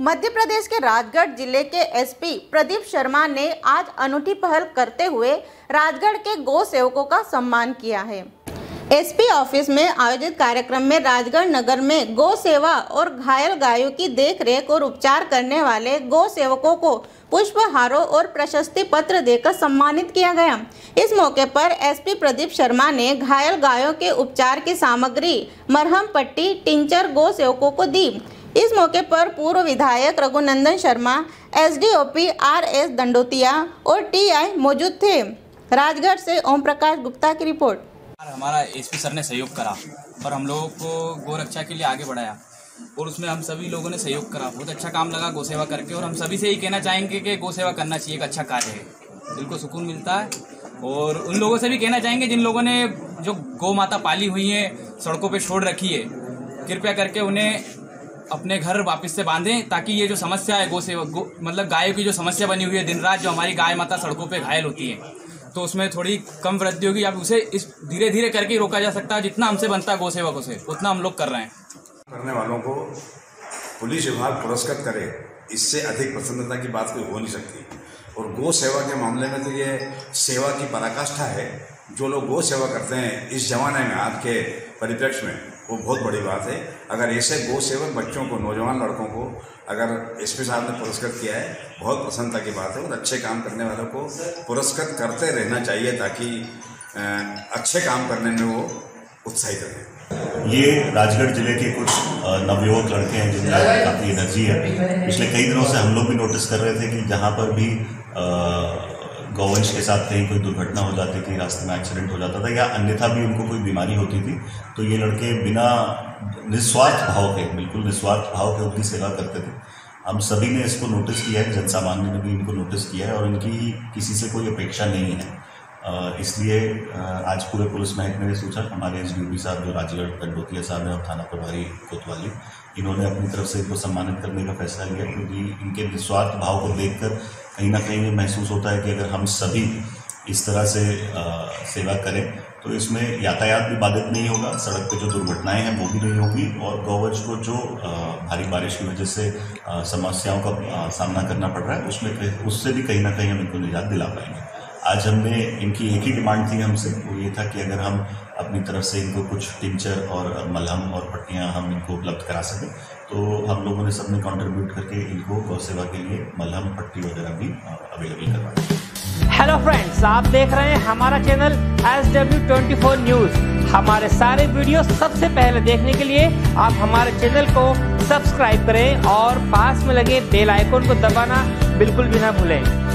मध्य प्रदेश के राजगढ़ ज़िले के एसपी प्रदीप शर्मा ने आज अनूठी पहल करते हुए राजगढ़ के गौ सेवकों का सम्मान किया है। एसपी ऑफ़िस में आयोजित कार्यक्रम में राजगढ़ नगर में गौ सेवा और घायल गायों की देखरेख और उपचार करने वाले गौ सेवकों को पुष्पहारों और प्रशस्ति पत्र देकर सम्मानित किया गया। इस मौके पर एसपी प्रदीप शर्मा ने घायल गायों के उपचार की सामग्री, मरहम पट्टी, टिंचर गौ सेवकों को दी। इस मौके पर पूर्व विधायक Raghunandan Sharma, SDOP R S Dandotiya और टीआई मौजूद थे। राजगढ़ से ओम प्रकाश गुप्ता की रिपोर्ट। हमारा एसपी सर ने सहयोग करा और हम लोगों को गोरक्षा के लिए आगे बढ़ाया और उसमें हम सभी लोगों ने सहयोग करा। बहुत अच्छा काम लगा गौ सेवा करके और हम सभी से यही कहना चाहेंगे कि गौ सेवा करना चाहिए, एक अच्छा कार्य है। दिल को सुकून मिलता है और उन लोगों से भी कहना चाहेंगे जिन लोगों ने जो गौ माता पाली हुई है, सड़कों पे छोड़ रखी है, कृपया करके उन्हें अपने घर वापस से बांधें ताकि ये जो समस्या है, गौ गो मतलब गायों की जो समस्या बनी हुई है, दिन रात जो हमारी गाय माता सड़कों पे घायल होती है तो उसमें थोड़ी कम वृद्धि होगी। अब उसे इस धीरे धीरे करके रोका जा सकता है, जितना हमसे बनता है गौ सेवकों से उतना हम लोग कर रहे हैं। करने वालों को पुलिस विभाग पुरस्कृत करे, इससे अधिक प्रसन्नता की बात कोई हो नहीं सकती। और गौ सेवा के मामले में तो ये सेवा की पराकाष्ठा है। जो लोग गो सेवा करते हैं, इस जमाने में आज के परिप्रेक्ष्य में वो बहुत बड़ी बात है। अगर ऐसे गौ सेवक बच्चों को नौजवान लड़कों को अगर एस पी साहब ने पुरस्कृत किया है बहुत प्रसन्नता की बात है और अच्छे काम करने वालों को पुरस्कृत करते रहना चाहिए ताकि अच्छे काम करने में वो उत्साहित रहें। ये राजगढ़ ज़िले के कुछ नवयुवक लड़के हैं जिनमें काफ़ी एनर्जी है। पिछले कई दिनों से हम लोग भी नोटिस कर रहे थे कि जहाँ पर भी अ, गौवंश के साथ कहीं कोई दुर्घटना हो जाती थी, रास्ते में एक्सीडेंट हो जाता था, या अन्यथा भी उनको कोई बीमारी होती थी तो ये लड़के बिना निस्वार्थ भाव के, बिल्कुल निस्वार्थ भाव के उनकी सेवा करते थे। हम सभी ने इसको नोटिस किया है, जनसामान्य ने भी इनको नोटिस किया है, और इनकी किसी से कोई अपेक्षा नहीं है। इसलिए आज पूरे पुलिस महकमे ने सोचा हमारे एस डी पी साहब जो राजगढ़ दंडोतिया साहब हैं और थाना प्रभारी कोतवाली इन्होंने अपनी तरफ़ से इनको सम्मानित करने का फैसला लिया क्योंकि इनके निस्वार्थ भाव को देखकर कहीं ना कहीं ये महसूस होता है कि अगर हम सभी इस तरह से अ, सेवा करें तो इसमें यातायात भी बाधित नहीं होगा सड़क पे जो दुर्घटनाएँ हैं वो भी नहीं होगी और गौवंश को जो अ, भारी बारिश की वजह से समस्याओं का अ, सामना करना पड़ रहा है उसमें उससे भी कहीं ना कहीं हम इनको निजात दिला पाएँगे। आज हमने इनकी एक ही डिमांड थी हमसे, वो ये था कि अगर हम अपनी तरफ़ से इनको कुछ टिंचर और मलहम और पट्टियाँ हम इनको उपलब्ध करा सकें तो हम लोगों ने सबने कंट्रीब्यूट करके इनको गौ सेवा के लिए मलहम, पट्टी वगैरह भी अवेलेबल करवाई। हेलो फ्रेंड्स आप देख रहे हैं हमारा channel S W twenty four news हमारे सारे वीडियो सबसे पहले देखने के लिए आप हमारे चैनल को सब्सक्राइब करें और पास में लगे बेल आइकन को दबाना बिल्कुल भी ना भूलें।